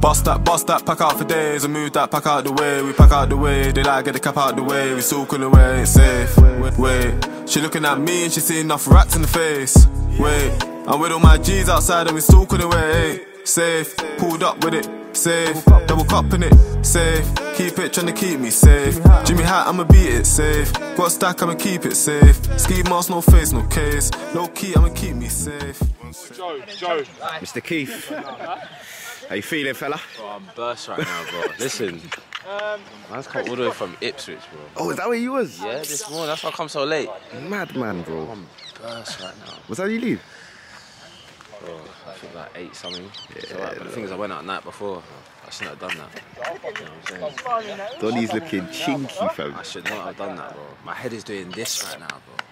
Bust that, bust that, pack out for days and move that pack out the way. We pack out the way, they like get the cap out the way. We still couldn't away, ain't safe. Wait, she looking at me and she seeing enough rats in the face. Wait, I'm with all my G's outside and we still couldn't wait. Safe, pulled up with it, safe. Double cup in it, safe. Keep it, tryna keep me safe. Jimmy hat, I'ma beat it safe. Got a stack, I'ma keep it safe. Ski mask, no face, no case. No key, I'ma keep me safe. Joe, Joe. Mr. Keith. How you feeling, fella? Bro, I'm burst right now, bro. Listen, um, man's come all the way from Ipswich, bro. Oh, is that where you was? Yeah, this morning. That's why I come so late. Mad man, bro. I'm burst right now, Was that you leave? bro. I think like eight something. It's alright, but the thing is, I went out night before. I shouldn't have done that. You know what I'm saying? Donny's looking chinky, fam. I should not have done that, bro. My head is doing this right now, bro.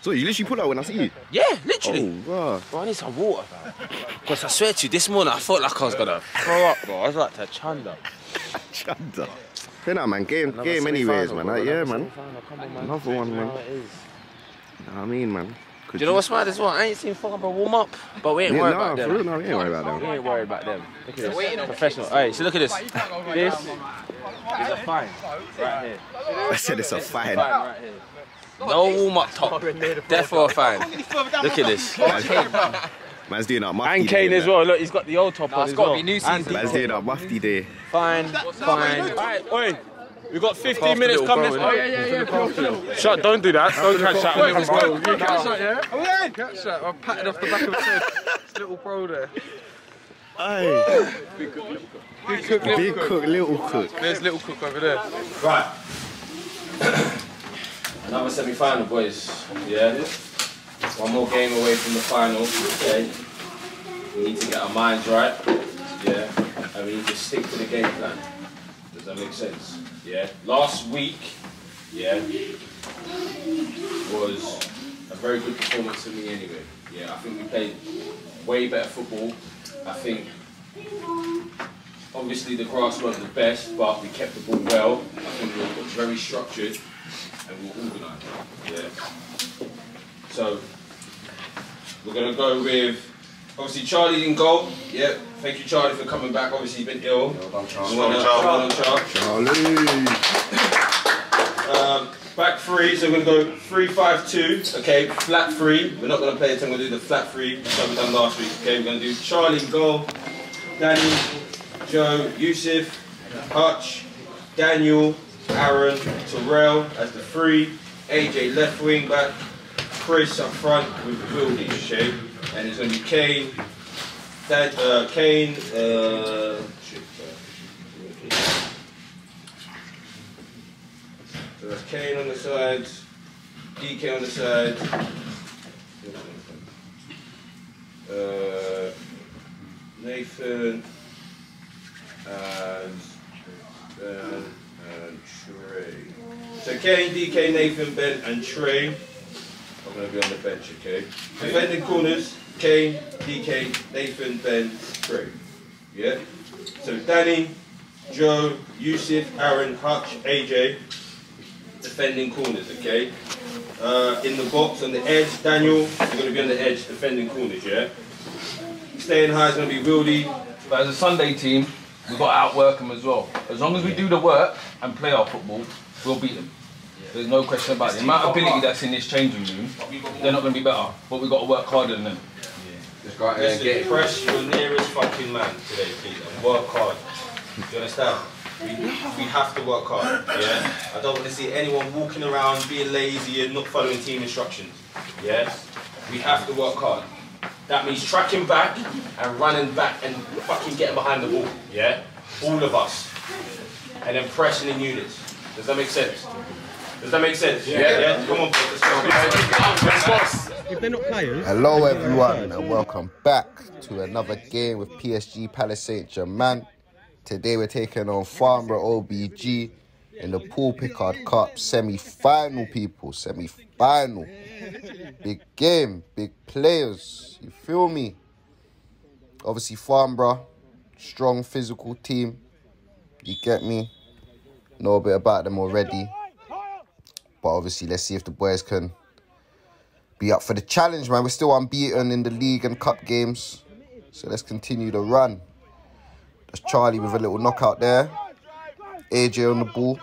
So you literally pull out when I see you? Yeah, literally. Oh. Bro, I need some water, Because I swear to you, this morning I felt like I was gonna throw up, bro. I was like to chanda. Chanda. Hey, nah, man. Game, Another game anyways, man. Like, yeah, man. Come on, man. Another one, man. is. Know I mean, man. Do you know what's mad as well? I ain't seen fucking a warm up, but we ain't Yeah, worried nah, about them. real, nah, we ain't worried about them. We ain't worried about them. Look at this. Professional. Hey, so look at this. This is a fine. Right here. I said it's a fine. Fine right here. No warm up top. Therefore a fine. Look at this. Man's doing that mufti And Kane day, as well. Look, he's got the old top on as well. And Man's doing that mufti day. Fine, fine. Alright, oi. We've got 15 Half minutes coming. bro, Oh, yeah, yeah, yeah. Shut, don't do that. Don't catch that. You catch that, yeah? Oh, catch that. I've patted off the back of his head. This little bro there. Aye. Big cook, Big cook, little cook. There's little cook over there. Right. Another semi-final, boys. Yeah. One more game away from the final. Okay. We need to get our minds right. Yeah. And we need to stick to the game plan. Does that make sense? Yeah. Last week, yeah, was a very good performance for me anyway. Yeah. I think we played way better football. I think obviously the grass wasn't the best, but we kept the ball well. I think we were very structured and we were organised. Yeah. So we're gonna go with obviously Charlie in goal. Yeah. Thank you, Charlie, for coming back. Obviously, you've been ill. Well done, Charlie. Well done, Charlie. Um, back three, so we're gonna go three, five, two. Okay, flat three. We're not gonna play it. I'm gonna do the flat three that we done last week. Okay, we're gonna do Charlie in goal, Danny, Joe, Yusuf, Hutch, Daniel, Aaron, Terrell as the three, AJ left wing back, Chris up front with Wildy, shape, And it's gonna be Kane, Dan, uh, Kane, uh, uh, so that's Kane on the sides, DK on the sides, uh, Nathan, and Ben and Trey. So Kane, DK, Nathan, Ben, and Trey I'm going to be on the bench, okay? Defending corners, Kane, DK, Nathan, Ben, Trey. Yeah? So Danny, Joe, Yusuf, Aaron, Hutch, AJ, defending corners, okay? Uh, in the box on the edge, Daniel, you're going to be on the edge defending corners, yeah? Staying high is going to be Wildy. But as a Sunday team, we've got to outwork them as well. As long as we do the work and play our football, we'll beat them. There's no question about it. The amount of ability that's in this changing room, they're not going to be better. But we've got to work harder than them. Just go out there and Listen, get it. press your nearest fucking man today, please, and work hard. Do you understand? We, we have to work hard, yeah? I don't want to see anyone walking around being lazy and not following team instructions, yeah? We have to work hard. That means tracking back and running back and fucking getting behind the ball, yeah? All of us. And then pressing in units. Does that make sense? Does that make sense? Yeah. Come on, boys, let's go. Let's go. Hello, everyone, and welcome back to another game with PSG Palace Saint Germain. Today we're taking on Farnborough OBG. In the Paul Picard Cup semi-final, people. Semi-final. Big game, big players. You feel me? Obviously, Farnborough, strong physical team. You get me? Know a bit about them already. But obviously, let's see if the boys can be up for the challenge, man. We're still unbeaten in the league and cup games. So let's continue the run. That's Charlie with a little knockout there. AJ on the ball.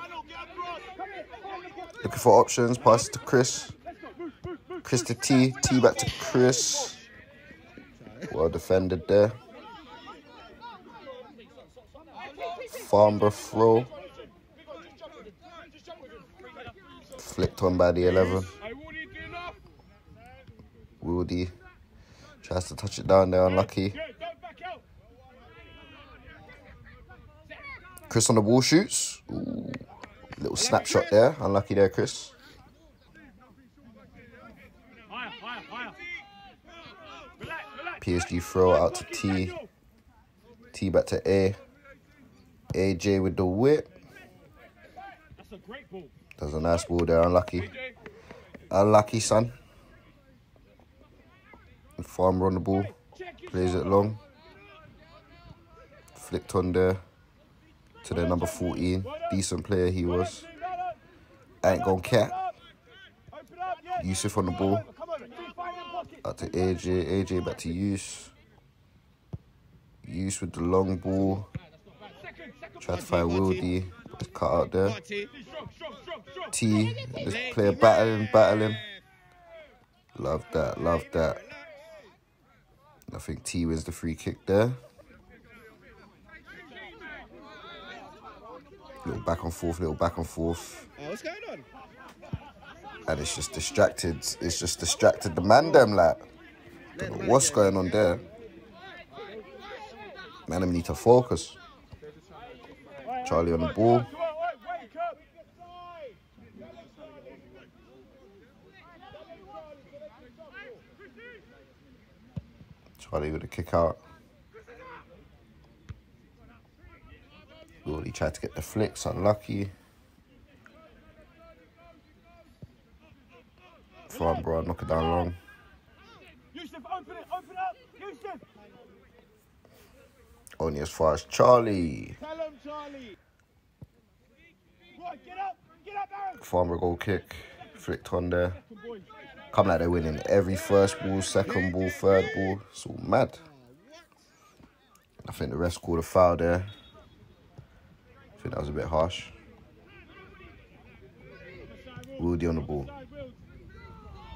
Looking for options. Pass to Chris. Chris to T. T back to Chris. Well defended there. Farnborough throw. Flicked on by the 11. Wildy tries to touch it down there, unlucky. Chris on the ball shoots. Ooh, little snapshot there, unlucky there, Chris. PSG throw out to T. T back to A. AJ with the whip. Does a nice ball there, unlucky. Unlucky, son. Farnborough on the ball. Plays it long. Flicked on there to the number 14. Decent player he was. Ain't gonna cap. Yusuf on the ball. Out to AJ. AJ back to Yus. Yus with the long ball. Try to find Wildy. But cut out there. T. This player battling, battling. Love that, love that. I think T wins the free kick there. Little back and forth, little back and forth. Oh, what's going on? And it's just distracted. It's just distracted the man them like. Don't know what's going on there. Man, them need to focus. Charlie on the ball. Charlie with a kick out. Lord, he tried to get the flicks, unlucky. Front bro, knock it down long. Yusuf, open it, open up! Yusuf! Only as far as Charlie. Tell him, Charlie! Right, get up! Get up, Aaron! Farnborough goal kick. Flicked on there. Come like they're winning every first ball, second ball, third ball. It's all mad. I think the rest called a foul there. Think that was a bit harsh. Woody on the ball.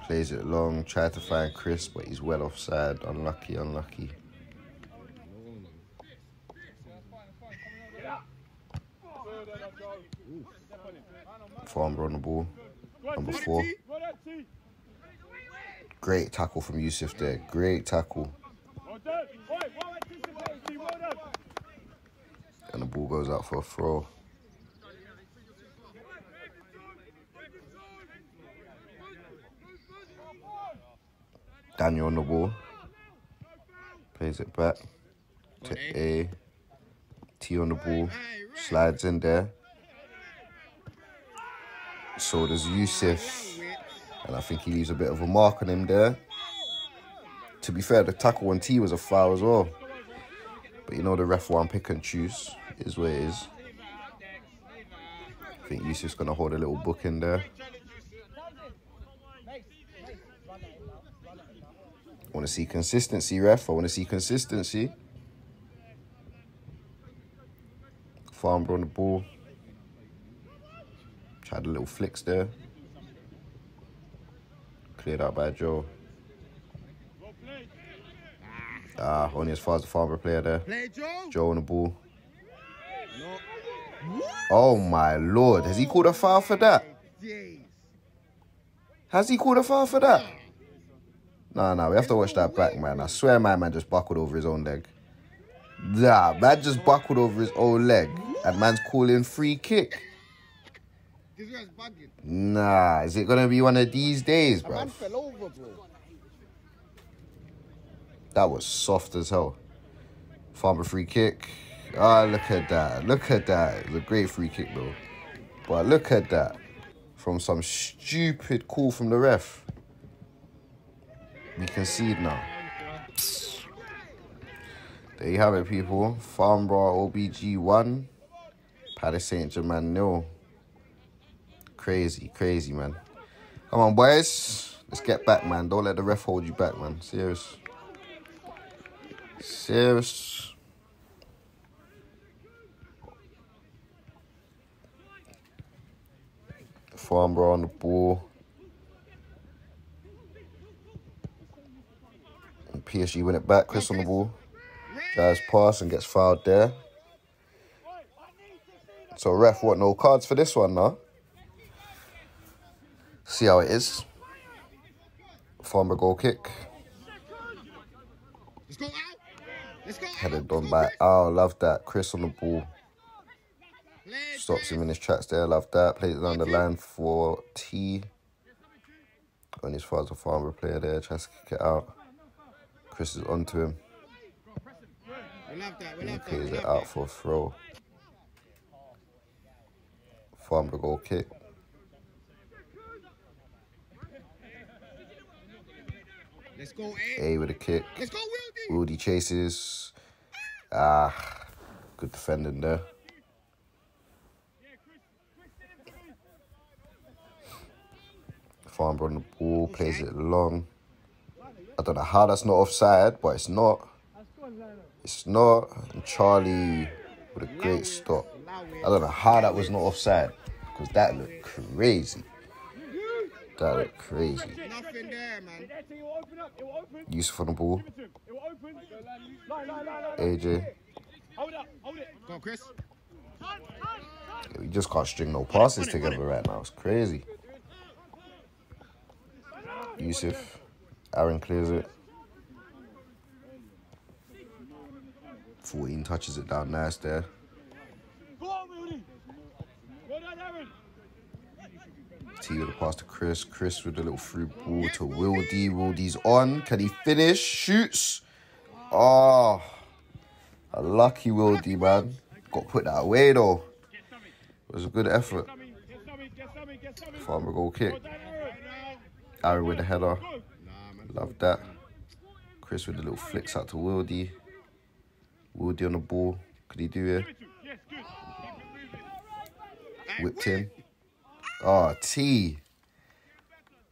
Plays it long, tried to find Chris, but he's well offside. Unlucky, unlucky. Farnborough on the ball. Number four. Great tackle from Yusuf there. Great tackle. And the ball goes out for a throw. Daniel on the ball. Plays it back to A. T on the ball. Slides in there. So does Yusuf. And I think he leaves a bit of a mark on him there. To be fair, the tackle on T was a foul as well. But you know the ref one pick and choose is where it is. I think Yusuf's gonna hold a little book in there. I want to see consistency, ref. I want to see consistency. Farnborough on the ball. Tried a little flicks there. Cleared out by Joe. Ah, only as far as the Farnborough player there. Play, Joe! Joe on the ball. Oh my lord, has he called a foul for that? Jeez. Has he called a foul for that? Nah, nah, we have to watch that back, man. I swear my man just buckled over his own leg. Nah, man just buckled over his own leg. And man's calling free kick. Nah, is it gonna be one of these days, bro? Man fell over, bro. That was soft as hell. Farnborough free kick. Ah, look at that. Look at that. It was a great free kick, though. But look at that. From some stupid call from the ref. We concede now. There you have it, people. Farnborough OBG 1. Paris Saint Germain nil. Crazy, crazy, man. Come on, boys. Let's get back, man. Don't let the ref hold you back, man. Serious. Serious. Farnborough on the ball. And PSG win it back. Chris on the ball. Drives pass and gets fouled there. So ref, what? No cards for this one, no? See how it is. Farnborough goal kick. Headed done by oh, Al. Love that. Chris on the ball. Stops him in his tracks there. Love that. Plays it down the line for T. Going as far as a Farnborough player there. Tries to kick it out. Chris is onto him. He plays it out for a throw. Farnborough goal kick. Let's go A. A with a kick. Let's go Wildy. Chases. Ah, good defending there. Farnborough on the ball, plays it long. I don't know how that's not offside, but it's not. It's not. And Charlie with a great stop. I don't know how that was not offside, because that looked crazy. That looked crazy. Nothing there, man. Yusuf on the ball. AJ. Hold Go on, Chris. We just can't string no passes together right now. It's crazy. Yusuf. Aaron clears it. 14 touches it down nice there. T with the pass to Chris. Chris with a little free ball to Wildy. Wildy's on. Can he finish? Shoots. Oh. A lucky Wildy, man. Got put that away though. It was a good effort. Farnborough goal kick. Aaron with the header. Love that. Chris with a little flicks out to Wildy. Wildy on the ball. Could he do it? Whipped him. Oh, T.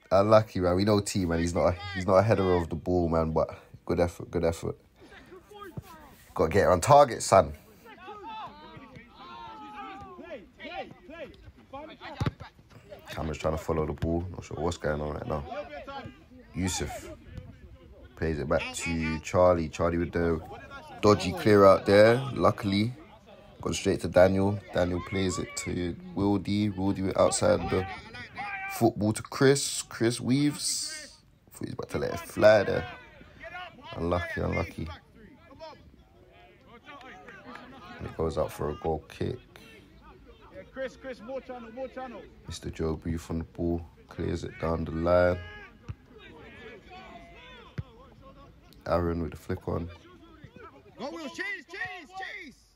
Unlucky man. We know T man. He's not a, he's not a header of the ball man, but good effort, good effort. Got to get on target, son. Cameron's trying to follow the ball. Not sure what's going on right now. Yusuf plays it back to Charlie. Charlie with the dodgy clear out there. Luckily, gone straight to Daniel. Daniel plays it to Wildy. Wildy outside the football to Chris. Chris weaves. He's about to let it fly there. Unlucky, unlucky. And it goes out for a goal kick. Chris, Chris, more channel, more channel. Mr. Joe Booth on the ball, clears it down the line. Aaron with the flick on. Go Will, chase, chase, chase.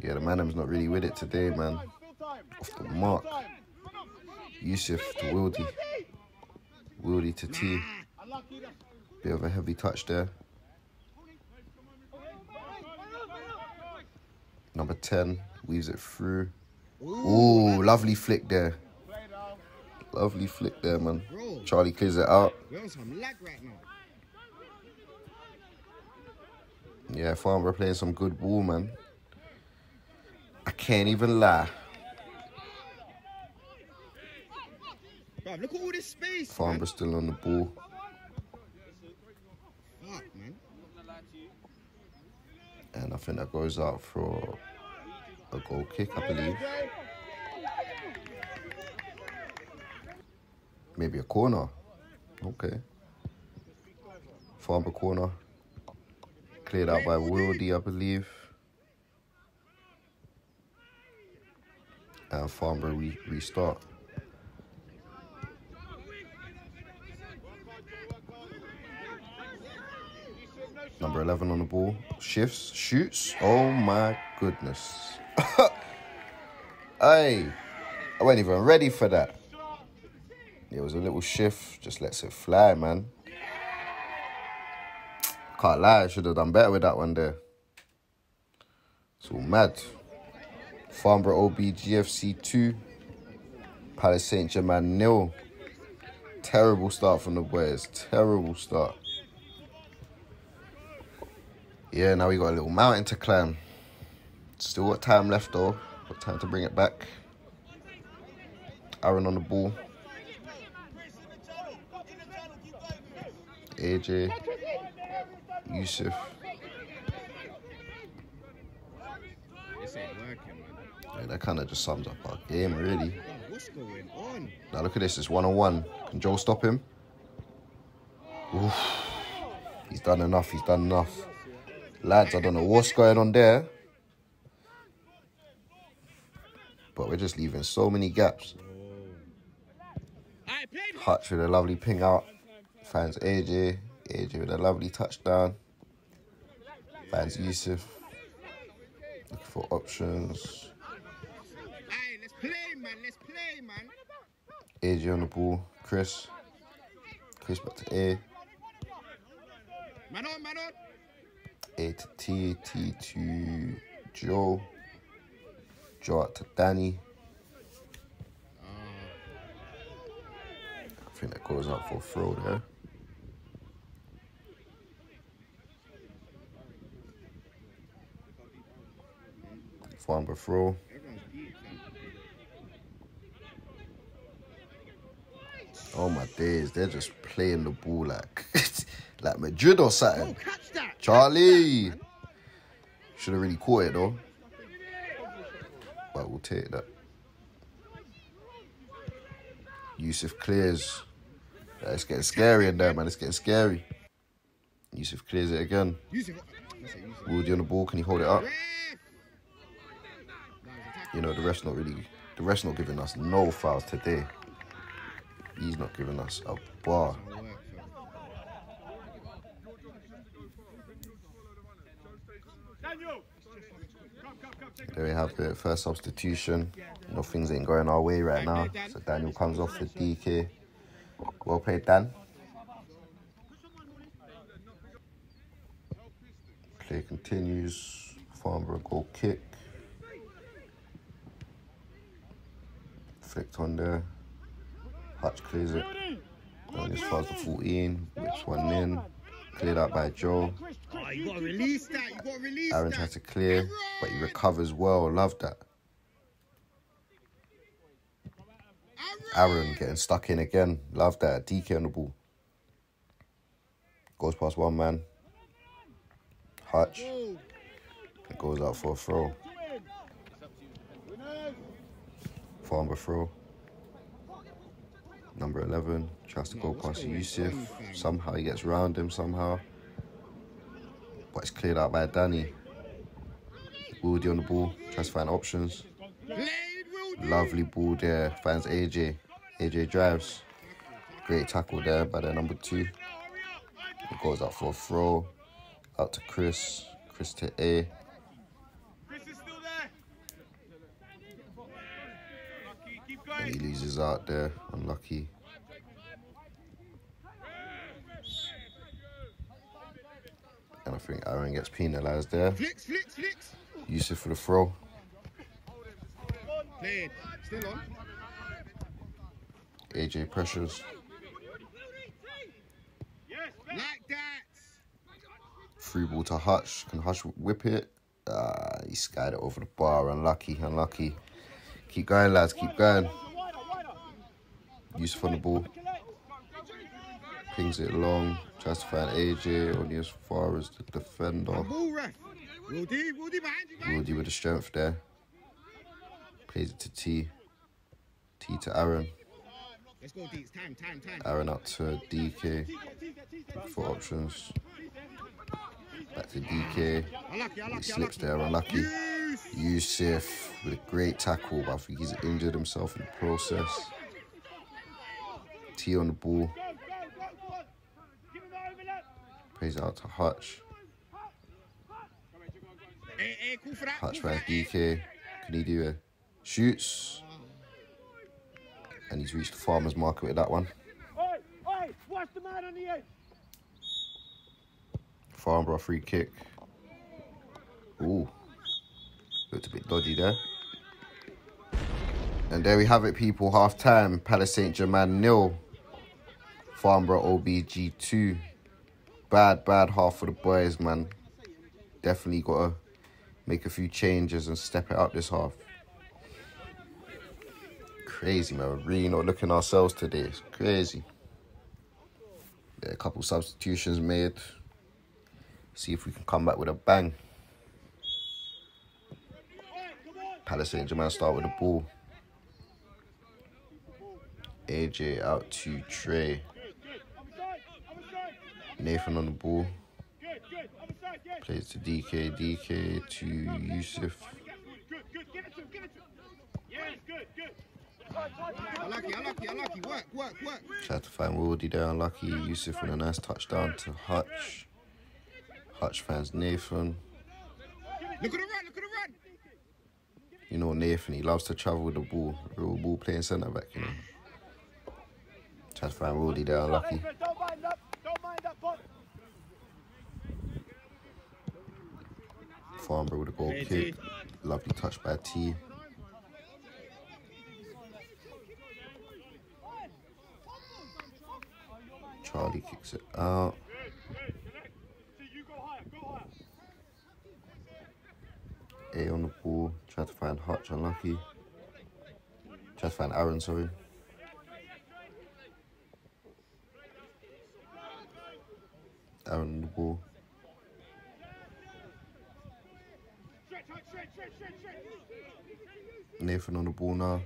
Yeah, the man's not really with it today, man. Off the mark. Yusuf to Wildy. Wildy to T. Bit of a heavy touch there. Number 10 weaves it through. Ooh, lovely flick there. Lovely flick there, man. Charlie clears it out. Yeah, Farnborough playing some good ball, man. I can't even lie. Bruv, look at all this space. Farnborough still on the ball. Fuck. And I think that goes out for a goal kick, I believe. Maybe a corner. Okay. Farnborough corner. Cleared out by Wildy, I believe. Uh, and Farnborough re- restart. Number 11 on the ball. Shifts, shoots. Oh my goodness. hey, I wasn't even ready for that. It was a little shift, just lets it fly, man. Can't lie, I should have done better with that one there. It's all mad. Farnborough OB GFC 2. Palace Saint Germain nil. Terrible start from the boys. Terrible start. Yeah, now we got a little mountain to climb. Still got time left though. Got time to bring it back. Aaron on the ball. AJ. Yusuf. That kind of just sums up our game, really. What's going on? Now look at this, it's one on one. Can Joe stop him? Oof. He's done enough, he's done enough. Lads, I don't know what's going on there. But we're just leaving so many gaps. Hutch with a lovely ping out. Finds AJ. AJ with a lovely touchdown. Fans Yusuf. Looking for options. Man. Let's play, man. AJ on the ball. Chris. Chris back to A. Man on, man on. A to T, T to Joe. Joe out to Danny. I think that goes out for a throw there. Farnborough throw. Oh my days, they're just playing the ball like like Madrid or something. That. Charlie! Should have really caught it though. But we'll take that. Yusuf clears. Yeah, it's getting scary in there, man. It's getting scary. Yusuf clears it again. Use it. That's it, use it. Woody on the ball. Can he hold it up? You know, the ref's not really. The ref's not giving us no fouls today. He's not giving us a bar. There we have the First substitution. You know, things ain't going our way right now. So Daniel comes off for DK. Well played, Dan. Play continues. Farnborough goal kick. Flicked on there. Hutch clears it. And as far as the 14, whips one in. Cleared out by Joe. Oh, ah, you gotta release that. You gotta release Aaron tries to clear, but he recovers well. Love that. Aaron getting stuck in again. Love that. DK on the ball. Goes past one man. Hutch. It goes out for a throw. Farnborough throw. Number 11 tries to go past Yusuf. Somehow he gets round him somehow. But it's cleared out by Danny. Woody on the ball. Tries to find options. Lovely ball there. Finds AJ. AJ drives. Great tackle there by the number two. It goes out for a throw. Out to Chris. Chris to A. Chris is still there. Keep Out there. Unlucky. And I think Aaron gets penalised there. Flicks, flicks, flicks. Yusuf for the throw. Played. Still on. AJ pressures. Like that. Free ball to Hutch. Can Hutch whip it? Ah, he skied it over the bar. Unlucky, unlucky. Keep going, lads. Keep going. Yusuf on the ball. Pings it long. Tries to find AJ only as far as the defender. Ball ref. Will D, Will D behind you, man. Woody with the strength there. Plays it to T. T to Aaron. Aaron up to DK for options. Back to DK. He slips there, unlucky. Yusuf with a great tackle, but I think he's injured himself in the process. T on the ball. Plays out to Hutch. Hutch that. DK. Can he do it? Shoots. And he's reached the farmer's market with that one. Farnborough free kick. Ooh. Looked a bit dodgy there. And there we have it, people. Half time. Palace Saint Germain nil. Farnborough OBG 2. Bad, bad half for the boys, man. Definitely got to make a few changes and step it up this half. Crazy, man. We're really not looking ourselves today. It's crazy. Yeah, a couple substitutions made. See if we can come back with a bang. Palace Saint Germain start with the ball. AJ out to Trey. Nathan on the ball. Plays to DK. DK to Yusuf. Unlucky, unlucky, to find Wildy there, unlucky. Yusuf with a nice touchdown to Hutch. Hutch finds Nathan. Look at the run, look at the run. You know Nathan, he loves to travel with the ball. Real ball playing centre back, you know. Tried to find Wildy there, unlucky. Farnborough with a goal kick. Lovely touch by T. Charlie kicks it out. See, you go higher, go higher. A on the ball. Try to find Hutch, unlucky. Try to find Aaron, sorry. Aaron on the ball. Stretch, stretch, stretch, stretch, stretch, stretch. Nathan on the ball now.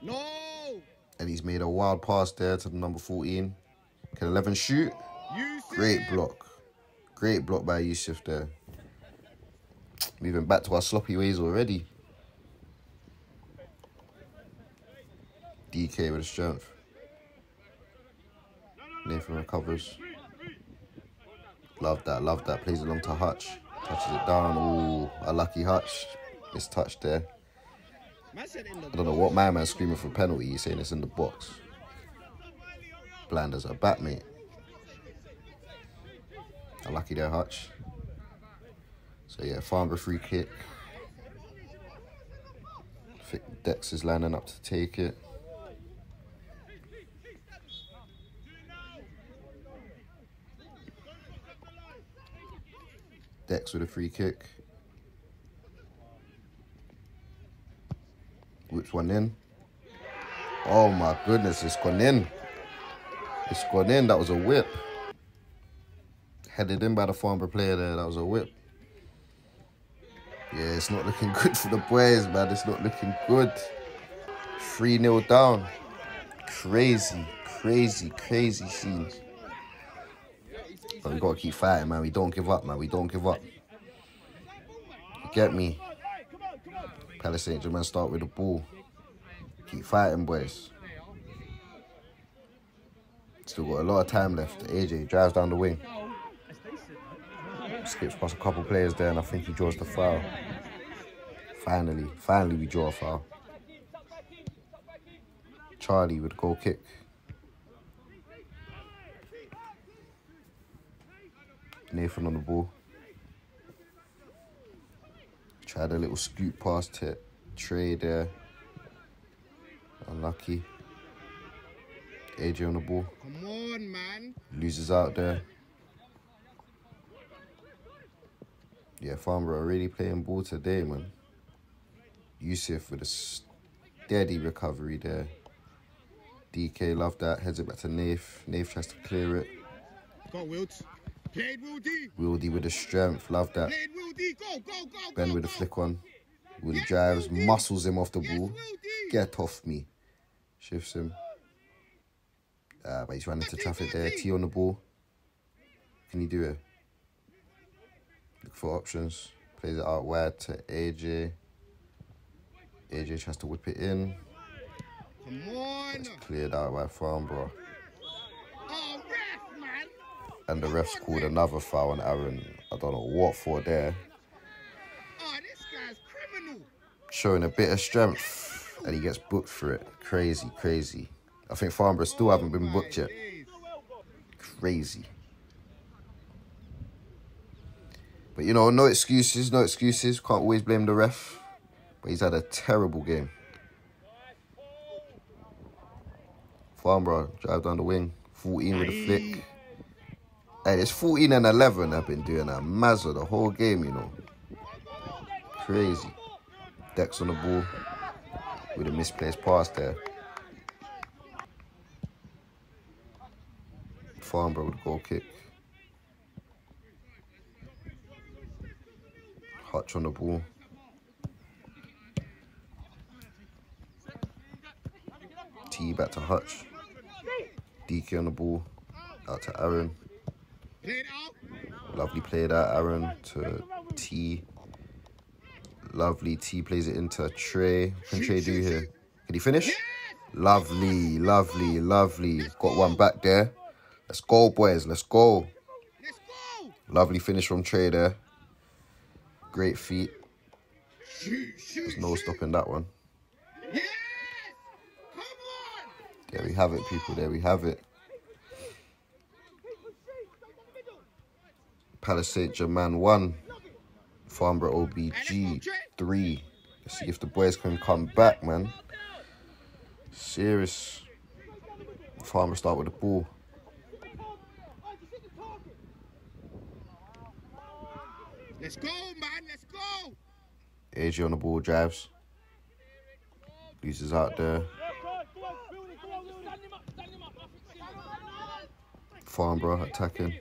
No. And he's made a wild pass there to the number 14. Can 11 shoot? Yusuf. Great block. Great block by Yusuf there. Moving back to our sloppy ways already. DK with strength. Nathan recovers. Love that, love that. Plays along to Hutch. Touches it down. Ooh, a lucky Hutch. It's touched there. I don't know what my man's screaming for penalty. He's saying it's in the box. Bland as a bat, mate. Unlucky there, Hutch. So yeah, Farnborough free kick. Dex is lining up to take it. Dex with a free kick. Whips one in. Oh my goodness, it's gone in. It's gone in. That was a whip. Headed in by the Farnborough player there. That was a whip. Yeah, it's not looking good for the boys, man. It's not looking good. 3 0 down. Crazy, crazy, crazy scenes. But we gotta keep fighting, man. We don't give up, man. We don't give up. Get me? Palace Saint Germain start with the ball. Keep fighting, boys. Still got a lot of time left. AJ drives down the wing. Skips past a couple players there, and I think he draws the foul. Finally, finally, we draw a foul. Charlie with a goal kick. Nathan on the ball. Tried a little scoop past to Trey there. Unlucky. AJ on the ball. Come on, man. Loses out there. Yeah, are really playing ball today, man. Yusuf with a steady recovery there. DK love that. Heads it back to Nath. Nath tries to clear it. Got Wilt. Played Wildy. Wildy with the strength. Love that. Wildy. Go, go, go, Ben with the flick one. Wildy drives, muscles him off the Yes, ball. Wildy. Get off me. Shifts him. Uh, but he's running into traffic there. T on the ball. Can he do it? Look for options. Plays it out wide to AJ. AJ tries to whip it in. Come on. It's cleared out by Farnborough. Oh. And the refs called another foul on Aaron. I don't know what for there. Oh, this guy's criminal. Showing a bit of strength. And he gets booked for it. Crazy, crazy. I think Farnborough still haven't been booked yet. Crazy. But you know, no excuses, no excuses. Can't always blame the ref. But he's had a terrible game. Farnborough, drive down the wing. 14 with a flick. Hey, it's 14 and 11 I've been doing that. Mazza the whole game, you know. Crazy. Dex on the ball. With a misplaced pass there. Farnborough with a goal kick. Hutch on the ball. T back to Hutch. DK on the ball. Out to Aaron. Lovely play that, Aaron to T. Lovely. T plays it into Trey. What can Trey do here? Can he finish? Lovely, lovely, lovely. Got one back there. Let's go, boys. Let's go. Lovely finish from Trey there. Great feet. There's no stopping that one. There we have it, people. There we have it. Palace Saint Germain 1. Farnborough OBG 3. Let's see if the boys can come back, man. Serious. Farnborough start with the ball. Let's go, man. Let's go. AJ on the ball drives. Loses out there. Farnborough attacking.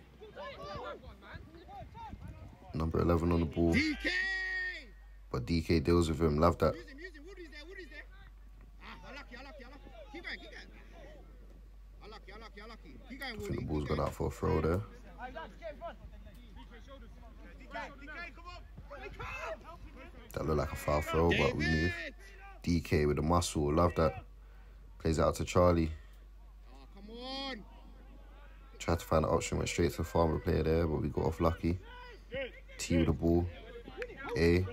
Number 11 on the ball. DK. But DK deals with him. Love that. Ah, I think the ball's keep gone out for a throw there. That looked like a foul throw, but we move. DK with the muscle. Love that. Plays out to Charlie. Oh, come on. Tried to find an option, went straight to the Farnborough player there, but we got off lucky. T the ball. A.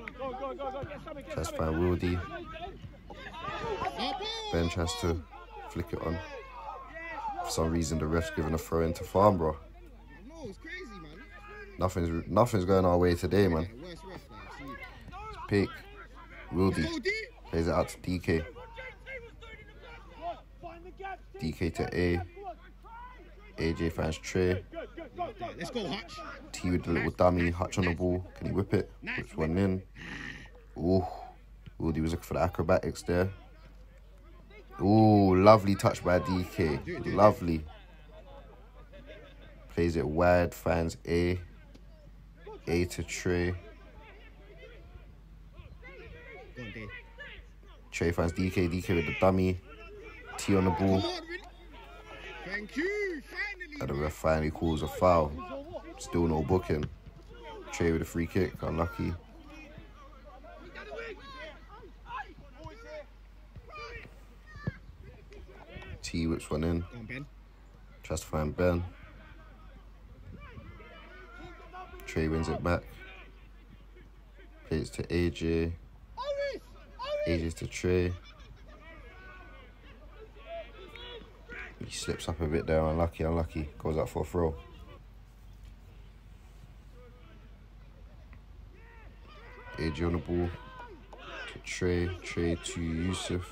To find Wildy. Ben tries to flick it on. For some reason, the ref's giving a throw into Farnborough. It's. Nothing's nothing's going our way today, man. See. Pick. Wildy. Plays it out to DK. DK to A. AJ finds Trey. Let's go, Hutch. T with the little dummy. Hutch on the ball. Can he whip it? Which one in. Ooh. Wildy was looking for the acrobatics there. Ooh, lovely touch by DK. Lovely. Plays it wide. Finds A. A to Trey. Go on, D. Trey finds DK. DK with the dummy. T on the ball. Come on, Vin. Thank you. Finally. And the ref finally calls a foul. Still no booking. Trey with a free kick, unlucky. T whips one in. On. Tries to find Ben. Trey wins it back. Plays to AJ. AJ's to Trey. He slips up a bit there, unlucky, unlucky. Goes out for a throw. AJ on the ball. To Trey. Trey to Yusuf.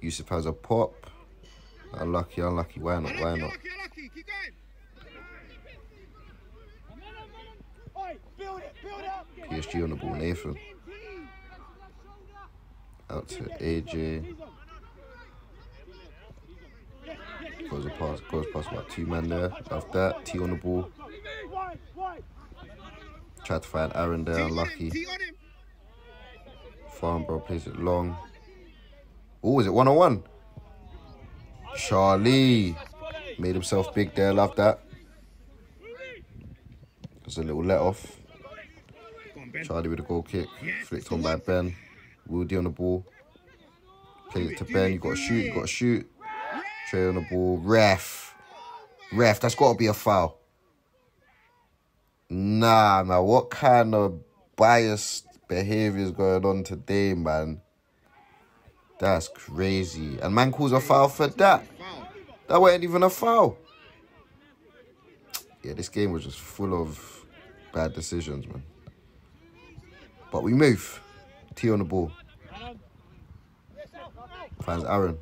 Yusuf has a pop. Unlucky, unlucky. Why not? Why not? PSG on the ball, Nathan. Out to AJ. Goes a pass, goes past about two men there. After that, T on the ball. Tried to find Aaron there, T on him, unlucky. Farnborough plays it long. Oh, is it one on one? Charlie made himself big there. Love that. There's a little let off. Go on, Ben. Charlie with a goal kick. Flicked on by. Ben. Woody on the ball. Plays it to Ben. You got to shoot. You got to shoot. On the ball. Ref. Ref. That's got to be a foul. Nah, man. What kind of biased behavior is going on today, man? That's crazy. And man calls a foul for that. That wasn't even a foul. Yeah, this game was just full of bad decisions, man. But we move. T on the ball. Finds Aaron.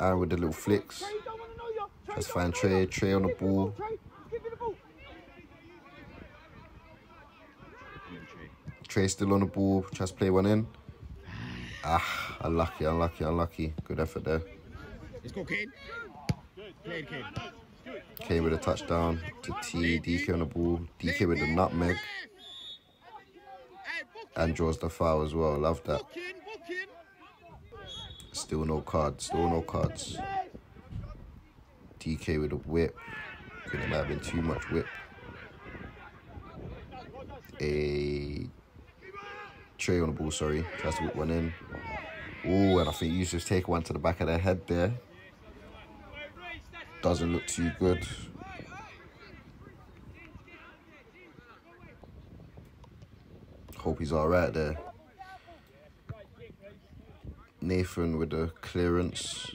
Aaron with the little flicks. To find Trey. Trey on the ball. Trey still on the ball. Tries to play one in. Ah, unlucky, unlucky, unlucky. Good effort there. Let's go, Kane. Played Kane. K with a touchdown to T. DK on the ball. DK with the nutmeg. And draws the foul as well. Love that. Still no cards. Still no cards. DK with a whip. Think have been too much whip. A Trey on the ball, sorry. Tries to whip one in. Oh, and I think Yusuf's take one to the back of their head there. Doesn't look too good. Hope he's alright there. Nathan with the clearance.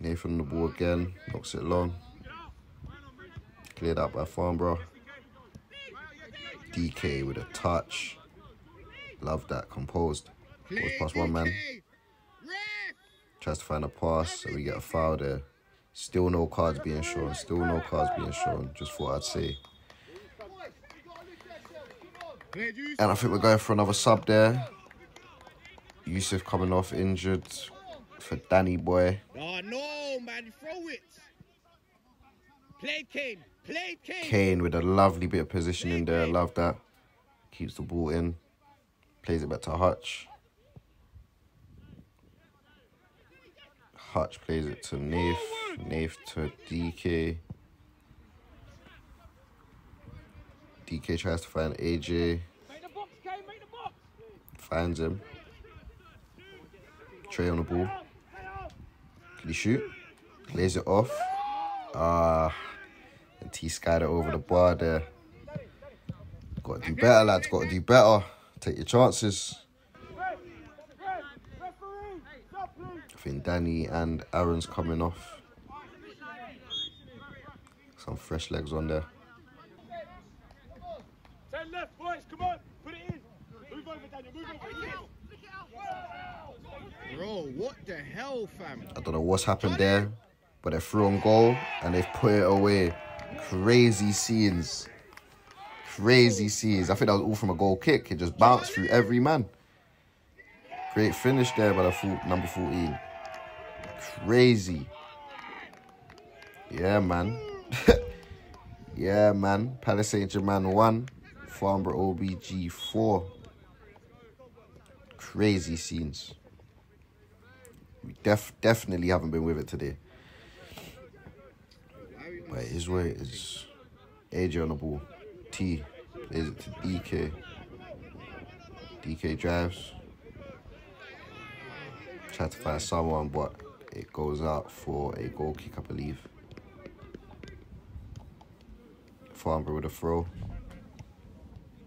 Nathan the ball again. Knocks it long. Cleared out by Farnborough. DK with a touch. Love that. Composed. Goes past one man. Tries to find a pass, so we get a foul there. Still no cards being shown. Still no cards being shown. Just thought I'd say. And I think we're going for another sub there. Yusuf coming off injured for Danny Boy. Oh, no, man. Throw it. Play Kane. Played Kane. Kane with a lovely bit of positioning there. Love that. Keeps the ball in. Plays it back to Hutch. Hutch plays it to Nath. Nath to DK. DK tries to find AJ. Finds him. Trey on the ball. Can he shoot? Lays it off. Ah. and T skied it over the bar there. Got to do better, lads. Got to do better. Take your chances. I think Danny and Aaron's coming off. Some fresh legs on there. Ten left, boys, come on, put it in. Move over, Daniel, move over. What the hell, fam? I don't know what's happened there, but they threw on goal and they've put it away. Crazy scenes. Crazy scenes. I think that was all from a goal kick. It just bounced through every man. Great finish there by the full, number 14. Crazy. Yeah, man. yeah, man. Palace Saint Germain 1. Farnborough OBG 4. Crazy scenes. We def definitely haven't been with it today. But it is it is. AJ on the ball. T plays it to DK. DK drives. Try to find someone, but it goes out for a goal kick, I believe. Farnborough with a throw.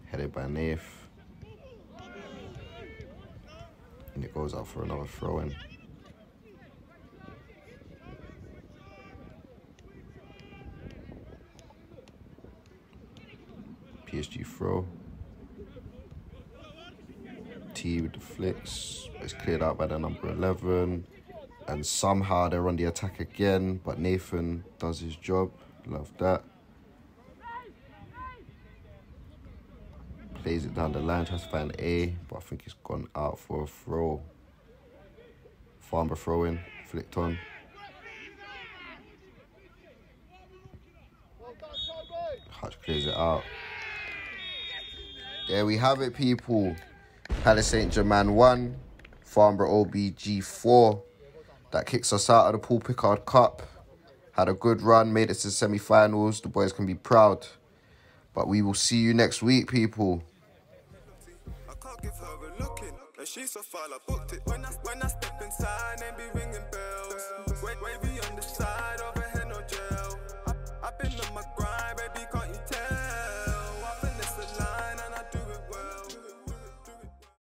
Headed by Nath. And it goes out for another throw in. PSG throw. T with the flicks. It's cleared out by the number 11. And somehow they're on the attack again. But Nathan does his job. Love that. Plays it down the line. Tries to find A. But I think it's gone out for a throw. Farmer throwing. Flicked on. Hutch clears it out. There we have it, people. Palace Saint Germain 1, Farnborough OBG 4. That kicks us out of the Paul Picard Cup. Had a good run, made it to the semi finals. The boys can be proud. But we will see you next week, people. I can't give. And she's so foul, I booked it. When I, when I step inside, they be ringing bells. Wait, wavy on the side, overhead, no gel. I, I've been on my